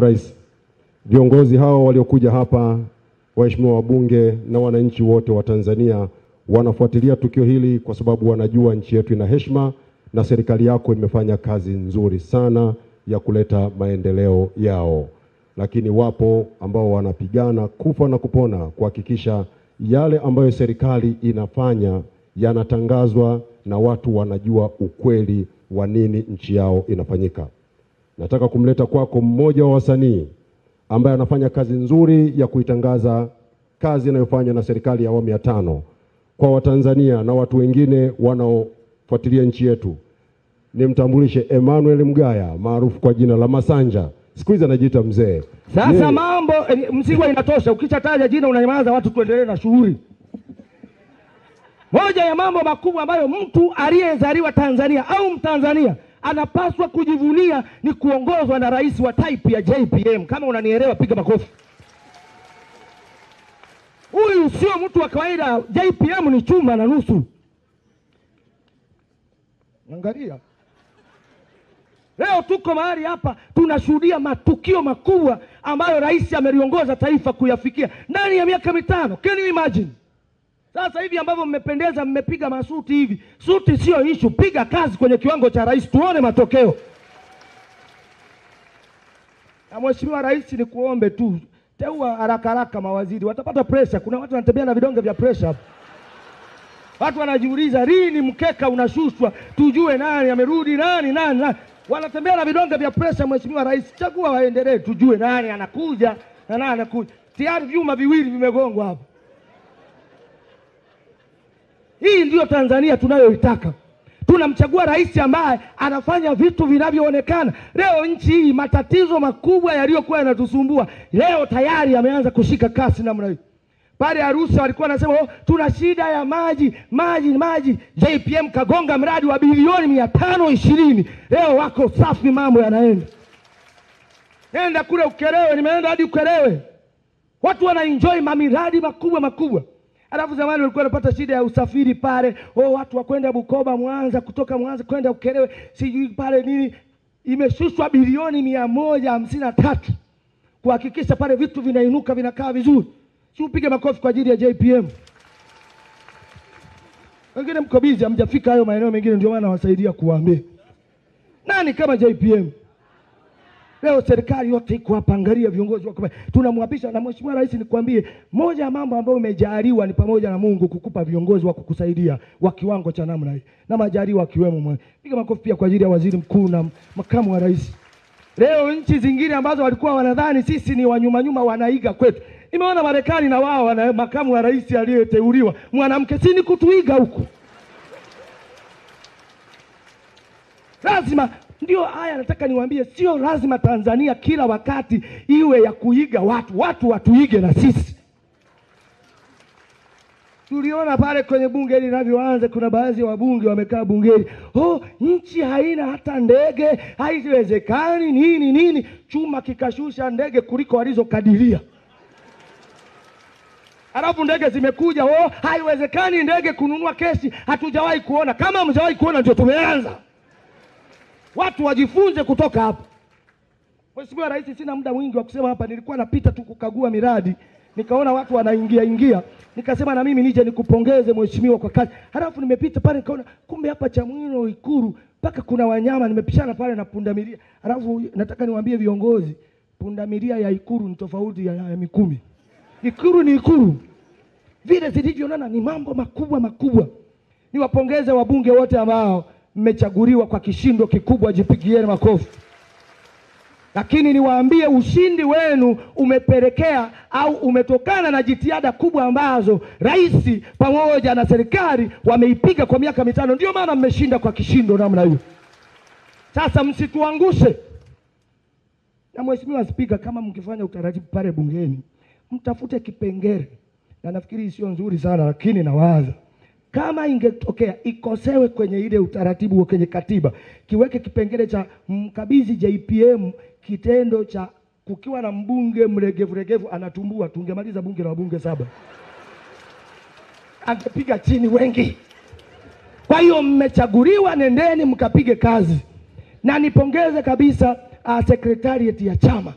Rais, viongozi hao waliokuja hapa, waheshimiwa wabunge na wananchi wote wa Tanzania wanafuatilia tukio hili kwa sababu wanajua nchi yetu ina heshima na serikali yako imefanya kazi nzuri sana ya kuleta maendeleo yao, lakini wapo ambao wanapigana kufa na kupona kuhakikisha yale ambayo serikali inafanya yanatangazwa na watu wanajua ukweli wa nini nchi yao inafanyika. Nataka kumleta kwako mmoja wa wasanii ambaye anafanya kazi nzuri ya kuitangaza kazi inayofanywa na serikali ya awamu ya tano kwa Watanzania na watu wengine wanaofuatilia nchi yetu. Nimtambulishe Emmanuel Mgaya maarufu kwa jina la Masanja, siku hizi anajiita mzee. Sasa Nye. mambo eh, Msigwa, inatosha. Ukishataja jina unanyamaza, watu tuendelee na shughuli. Moja ya mambo makubwa ambayo mtu aliyezaliwa Tanzania au Mtanzania anapaswa kujivunia ni kuongozwa na rais wa type ya JPM. Kama unanielewa, piga makofi. Huyu sio mtu wa kawaida. JPM ni chuma na nusu. Angalia. Leo tuko mahali hapa tunashuhudia matukio makubwa ambayo rais ameliongoza taifa kuyafikia ndani ya miaka mitano. Can you imagine? Sasa hivi ambavyo mmependeza, mmepiga masuti hivi, suti sio ishu, piga kazi kwenye kiwango cha rais, tuone matokeo. Na Mheshimiwa Rais, ni kuombe tu, teua haraka haraka mawaziri, watapata presha. Kuna watu wanatembea na vidonge vya presha hapa. Watu wanajiuliza lini mkeka unashushwa, tujue nani amerudi, nani nani nani. Wanatembea na vidonge vya presha. Mheshimiwa Rais, chagua waendelee, tujue nani anakuja na nani anakuja. Tayari vyuma viwili vimegongwa hapa. Hii ndiyo Tanzania tunayoitaka. Tunamchagua rais ambaye anafanya vitu vinavyoonekana. Leo nchi hii matatizo makubwa yaliyokuwa yanatusumbua leo tayari yameanza kushika kasi namna hii. Pale Arusha walikuwa wanasema oh, tuna shida ya maji maji maji. JPM kagonga mradi wa bilioni mia tano ishirini. Leo wako safi, mambo yanaenda. Nenda kule Ukerewe, nimeenda hadi Ukerewe, watu wana enjoy mamiradi makubwa makubwa. Alafu zamani walikuwa wanapata shida ya usafiri pale, oh, watu wakwenda Bukoba, Mwanza, kutoka Mwanza kwenda Ukerewe, sijui pale nini, imeshushwa bilioni mia moja hamsini na tatu kuhakikisha pale vitu vinainuka vinakaa vizuri. Si upige makofi kwa ajili ya JPM. Wengine mko bizi, hamjafika hayo maeneo mengine, ndio maana nawasaidia kuwaambia nani kama JPM. Leo serikali yote iko hapa, angalia viongozi wako tunamwapisha. Na mheshimiwa rais, nikwambie moja ya mambo ambayo umejaliwa ni pamoja na Mungu kukupa viongozi wa kukusaidia wa kiwango cha namna hii, na majaliwa akiwemo mwe. Piga makofi pia kwa ajili ya waziri mkuu na makamu wa rais. Leo nchi zingine ambazo walikuwa wanadhani sisi ni wanyuma nyuma wanaiga kwetu. Nimeona Marekani na wao wana makamu wa rais aliyeteuliwa mwanamke, si ni kutuiga huko? Lazima ndio haya nataka niwaambie, sio lazima Tanzania kila wakati iwe ya kuiga watu, watu watuige na sisi. Tuliona pale kwenye bunge hili linavyoanza, kuna baadhi ya wabunge wamekaa bungeni, oh, nchi haina hata ndege, haiwezekani nini nini, chuma kikashusha ndege kuliko walizokadiria. Alafu ndege zimekuja, oh, haiwezekani ndege kununua kesi, hatujawahi kuona. Kama hamjawahi kuona, ndio tumeanza. Watu wajifunze kutoka hapa. Mheshimiwa Rais, sina muda mwingi wa kusema hapa. Nilikuwa napita tu kukagua miradi, nikaona watu wanaingia ingia, nikasema na mimi nije nikupongeze mheshimiwa kwa kazi. Halafu nimepita pale nikaona kumbe hapa Chamwino Ikuru mpaka kuna wanyama, nimepishana pale na pundamilia. Halafu nataka niwaambie viongozi, pundamilia ya Ikuru ni tofauti ya, ya Mikumi. Ikuru ni Ikuru, vile zilivyoonana ni mambo makubwa makubwa. Niwapongeze wabunge wote ambao mmechaguliwa kwa kishindo kikubwa, jipigieni makofi. Lakini niwaambie ushindi wenu umepelekea au umetokana na jitihada kubwa ambazo rais pamoja na serikali wameipiga kwa miaka mitano. Ndio maana mmeshinda kwa kishindo namna hiyo. Sasa msituangushe. Na Mheshimiwa Spika, kama mkifanya utaratibu pale bungeni, mtafute kipengele, na nafikiri sio nzuri sana, lakini nawaza kama ingetokea ikosewe kwenye ile utaratibu kwenye katiba, kiweke kipengele cha mkabidhi JPM kitendo cha kukiwa na mbunge mregevu regevu anatumbua, tungemaliza bunge la wabunge saba, angepiga chini wengi. Kwa hiyo mmechaguliwa, nendeni mkapige kazi, na nipongeze kabisa uh, secretariat ya chama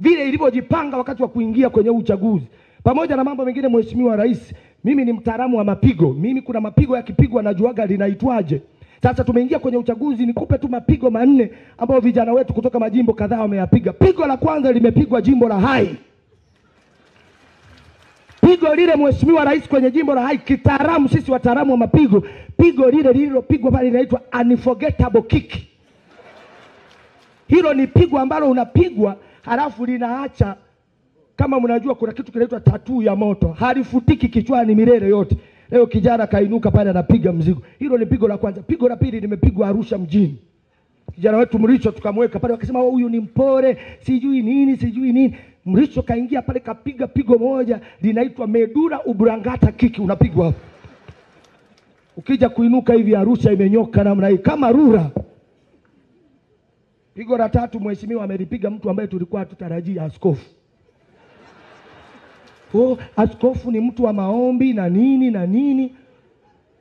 vile ilivyojipanga wakati wa kuingia kwenye uchaguzi. Pamoja na mambo mengine, Mheshimiwa Rais, mimi ni mtaalamu wa mapigo. Mimi kuna mapigo yakipigwa najuaga linaitwaje. Sasa tumeingia kwenye uchaguzi, nikupe tu mapigo manne ambayo vijana wetu kutoka majimbo kadhaa wameyapiga. Pigo la kwanza limepigwa jimbo la Hai. Pigo lile Mheshimiwa Rais kwenye jimbo la Hai, kitaalamu, sisi wataalamu wa mapigo, pigo lile lililopigwa pale linaitwa unforgettable kick. Hilo ni pigo ambalo unapigwa halafu linaacha kama mnajua kuna kitu kinaitwa tatuu ya moto, halifutiki kichwani milele yote. Leo kijana kainuka pale anapiga mzigo. Hilo ni pigo la kwanza. Pigo la pili limepigwa Arusha mjini. Kijana wetu Mricho tukamweka pale, wakasema "Oh, huyu ni mpore, sijui nini sijui nini. Mricho kaingia pale kapiga pigo moja linaitwa medula ubrangata kiki, unapigwa hapo. Ukija kuinuka hivi Arusha imenyoka namna hii kama rura. Pigo la tatu mheshimiwa amelipiga mtu ambaye tulikuwa hatutarajia, askofu. Oh, askofu ni mtu wa maombi na nini na nini,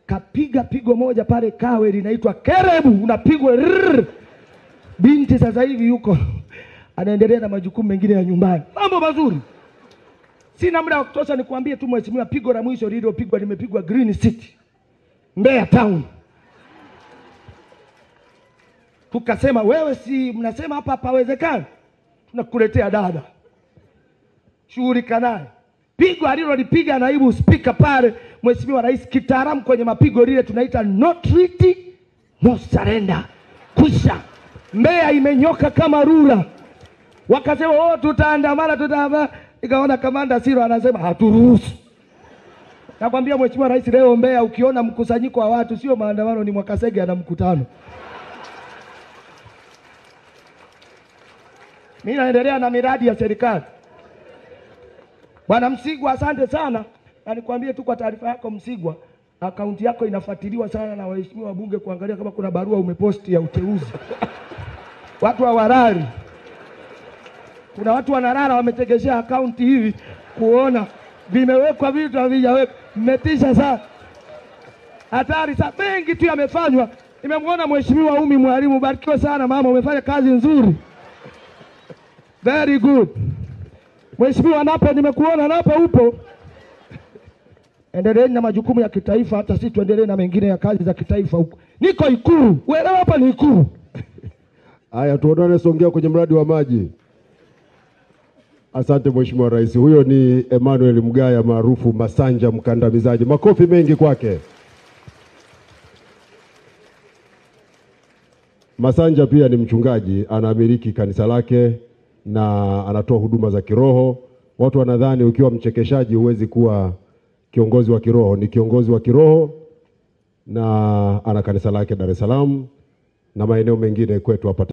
kapiga pigo moja pale Kawe linaitwa kerebu, unapigwa. Binti sasa hivi yuko anaendelea na majukumu mengine ya nyumbani, mambo mazuri. Sina muda wa kutosha, nikuambie tu mheshimiwa, pigo la mwisho lililopigwa limepigwa Green City, Mbeya Town. Tukasema wewe, si mnasema hapa hapawezekani, tunakuletea dada, shughulika naye. Pigo alilolipiga naibu spika pale, mheshimiwa rais, kitaalamu kwenye mapigo lile tunaita no treaty no surrender. Kwisha, Mbeya imenyoka kama rula. Wakasema oh, tutaandamana tutaandamana. Ikaona kamanda Siro anasema haturuhusu. Nakwambia mheshimiwa rais, leo Mbeya ukiona mkusanyiko wa watu sio maandamano, ni Mwakasege ana mkutano. Mimi naendelea na miradi ya serikali. Bwana Msigwa, asante sana, na nikwambie tu kwa taarifa yako Msigwa, akaunti yako inafuatiliwa sana na waheshimiwa wabunge kuangalia kama kuna barua umeposti ya uteuzi. Watu hawalali, kuna watu wanalala wametegeshea akaunti hivi kuona vimewekwa vitu havijawekwa. Mmetisha sana, hatari sana, mengi tu yamefanywa. Nimemwona mheshimiwa Umi Mwalimu, barikiwe sana mama, umefanya kazi nzuri, very good. Mheshimiwa Nape, nimekuona Nape upo. Endeleeni na majukumu ya kitaifa, hata sisi tuendelee na mengine ya kazi za kitaifa huko. Niko Ikulu, uelewa hapa ni Ikulu. Haya, tuonane Songea kwenye mradi wa maji. Asante Mheshimiwa Rais. Huyo ni Emmanuel Mgaya maarufu Masanja mkandamizaji. Makofi mengi kwake. Masanja pia ni mchungaji, anamiliki kanisa lake na anatoa huduma za kiroho. Watu wanadhani ukiwa mchekeshaji huwezi kuwa kiongozi wa kiroho. Ni kiongozi wa kiroho na ana kanisa lake Dar es Salaam na maeneo mengine kwetu hapa